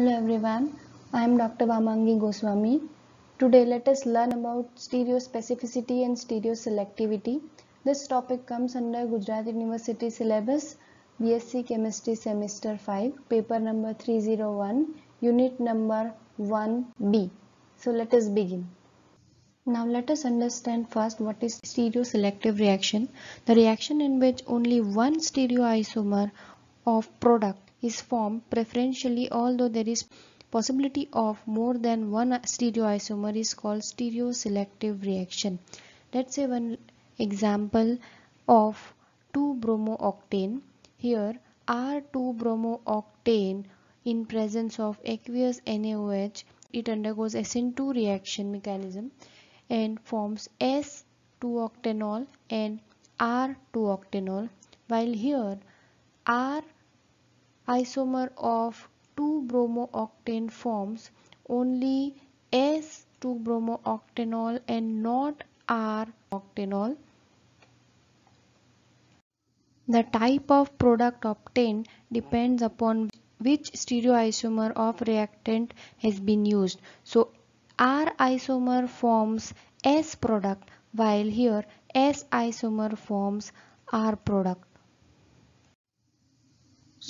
Hello everyone, I am Dr. Vamangi Goswami. Today let us learn about stereospecificity and stereoselectivity. This topic comes under Gujarat University syllabus BSc Chemistry semester 5 paper number 301 unit number 1b. So let us begin. Now let us understand first what is stereoselective reaction. The reaction in which only one stereoisomer of product is formed preferentially although there is possibility of more than one stereoisomer is called stereoselective reaction. Let's say one example of 2-bromooctane. Here R2-bromooctane in presence of aqueous NaOH it undergoes SN2 reaction mechanism and forms S2-octanol and R2-octanol while here R isomer of 2-bromooctane forms only S2-bromooctanol and not R-octanol. The type of product obtained depends upon which stereoisomer of reactant has been used. So R isomer forms S product while here S isomer forms R product.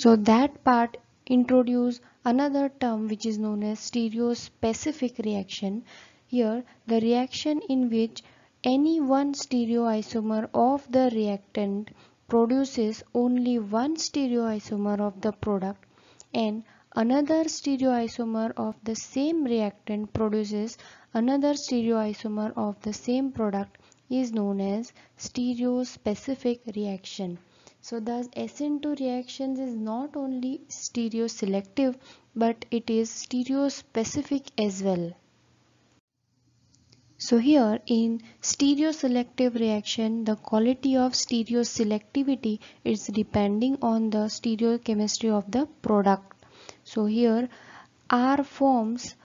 So that part introduce another term which is known as stereospecific reaction. Here the reaction in which any one stereoisomer of the reactant produces only one stereoisomer of the product and another stereoisomer of the same reactant produces another stereoisomer of the same product is known as stereospecific reaction. So thus SN2 reactions is not only stereoselective but it is stereospecific as well. So here in stereoselective reaction the quality of stereoselectivity is depending on the stereochemistry of the product. So here R forms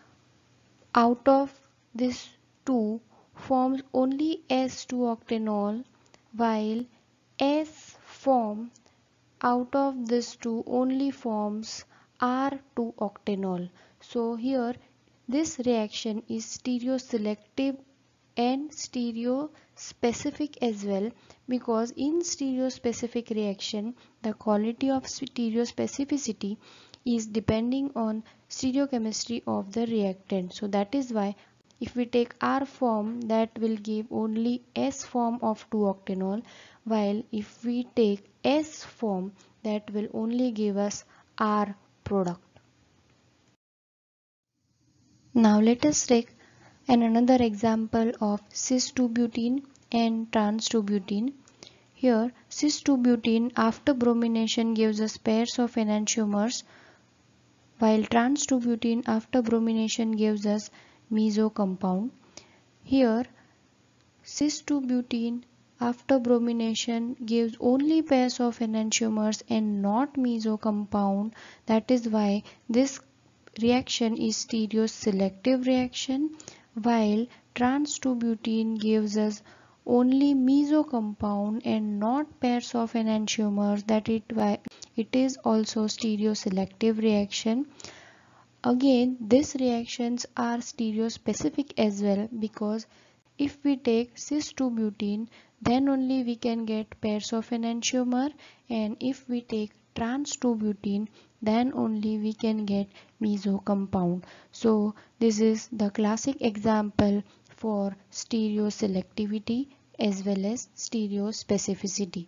out of this 2 forms only S2-octanol while S form out of this two only forms R2-octanol. So here this reaction is stereoselective and stereospecific as well because in stereospecific reaction the quality of stereospecificity is depending on stereochemistry of the reactant. So that is why if we take R form that will give only S form of 2-octanol while if we take S form that will only give us R product. Now let us take an another example of cis-2-butene and trans-2-butene. Here cis-2-butene after bromination gives us pairs of enantiomers while trans-2-butene after bromination gives us meso compound. Here cis-2-butene after bromination gives only pairs of enantiomers and not meso compound. That is why this reaction is stereoselective reaction while trans-2-butene gives us only meso compound and not pairs of enantiomers that it, it is also stereoselective reaction Again, these reactions are stereospecific as well because if we take cis-2-butene then only we can get pairs of enantiomer and if we take trans-2-butene then only we can get meso compound. So this is the classic example for stereoselectivity as well as stereospecificity.